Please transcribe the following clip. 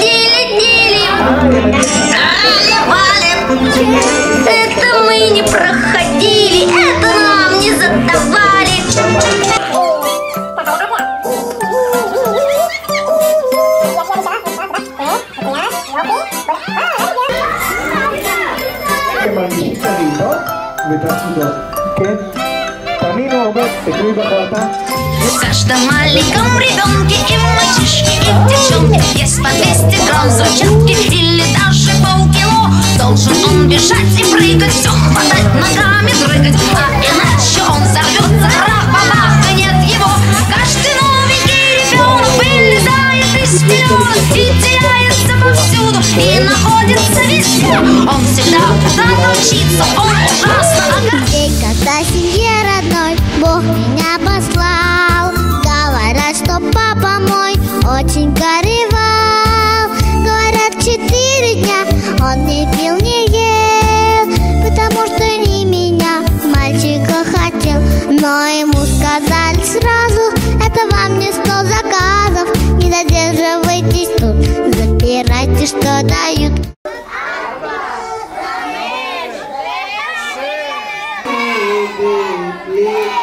Делим, делим, наливали. Это мы не проходили, это нам не задавали. В каждом маленьком ребенке и мальчишке, и девчонке Есть по 200 грамм взрывчатки или даже полкило Должен он бежать и прыгать, все хватать ногами дрыгать. А иначе он взорвется, трах-бабах, и нет его. Каждый новенький ребенок вылезает из пеленок И теряется повсюду, и находится везде. Он всегда куда-то учится, он ужасно огорчен День, когда семье родной Бог меня послал Говорят, что папа мой очень горевал Говорят, четыре дня он не пил, не ел Потому что не меня, мальчика хотел Но ему сказали сразу Это вам не сто заказов Не задерживайтесь тут Забирайте, что дают you.